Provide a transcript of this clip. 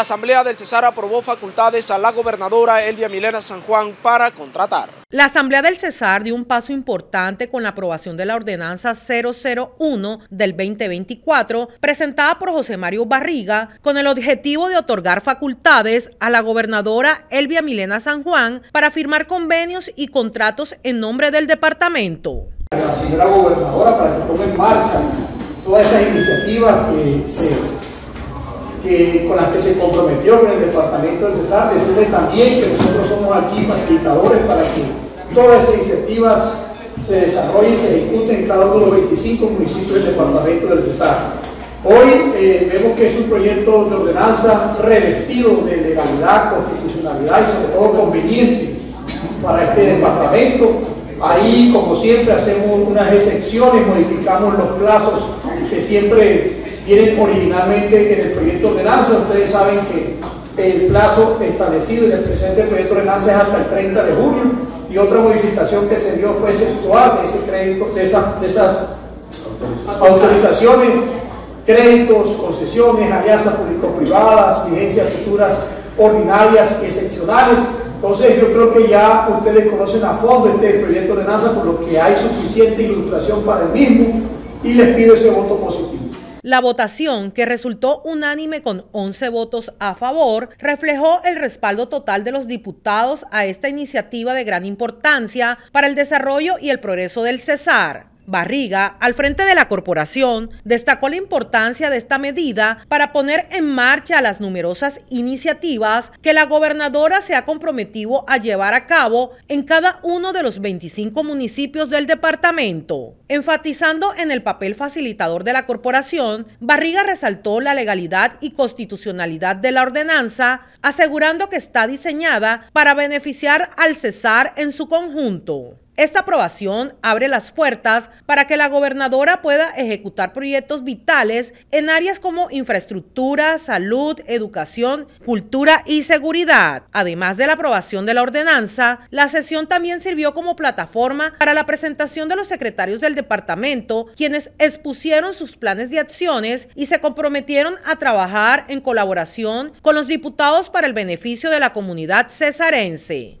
La Asamblea del Cesar aprobó facultades a la gobernadora Elvia Milena San Juan para contratar. La Asamblea del Cesar dio un paso importante con la aprobación de la Ordenanza 001 del 2024, presentada por José Mario Barriga, con el objetivo de otorgar facultades a la gobernadora Elvia Milena San Juan para firmar convenios y contratos en nombre del departamento. La señora gobernadora para que ponga en marcha todas esas iniciativas que se que, con las que se comprometió con el departamento del Cesar, decirle también que nosotros somos aquí facilitadores para que todas esas iniciativas se desarrollen y se ejecuten en cada uno de los 25 municipios del departamento del Cesar. Hoy eh, vemos que es un proyecto de ordenanza revestido de legalidad, constitucionalidad y sobre todo conveniente para este departamento. Ahí, como siempre, hacemos unas excepciones, modificamos los plazos que siempre vienen originalmente en el proyecto de ordenanza. Ustedes saben que el plazo establecido en el presente proyecto de ordenanza es hasta el 30 de junio y otra modificación que se dio fue exceptuar ese crédito, de, de esas autorizaciones, créditos, concesiones, alianzas público-privadas, vigencias futuras ordinarias y excepcionales. Entonces yo creo que ya ustedes conocen a fondo este proyecto de ordenanza, por lo que hay suficiente ilustración para el mismo y les pido ese voto positivo. La votación, que resultó unánime con 11 votos a favor, reflejó el respaldo total de los diputados a esta iniciativa de gran importancia para el desarrollo y el progreso del Cesar. Barriga, al frente de la corporación, destacó la importancia de esta medida para poner en marcha las numerosas iniciativas que la gobernadora se ha comprometido a llevar a cabo en cada uno de los 25 municipios del departamento. Enfatizando en el papel facilitador de la corporación, Barriga resaltó la legalidad y constitucionalidad de la ordenanza, asegurando que está diseñada para beneficiar al Cesar en su conjunto. Esta aprobación abre las puertas para que la gobernadora pueda ejecutar proyectos vitales en áreas como infraestructura, salud, educación, cultura y seguridad. Además de la aprobación de la ordenanza, la sesión también sirvió como plataforma para la presentación de los secretarios del departamento, quienes expusieron sus planes de acciones y se comprometieron a trabajar en colaboración con los diputados para el beneficio de la comunidad cesarense.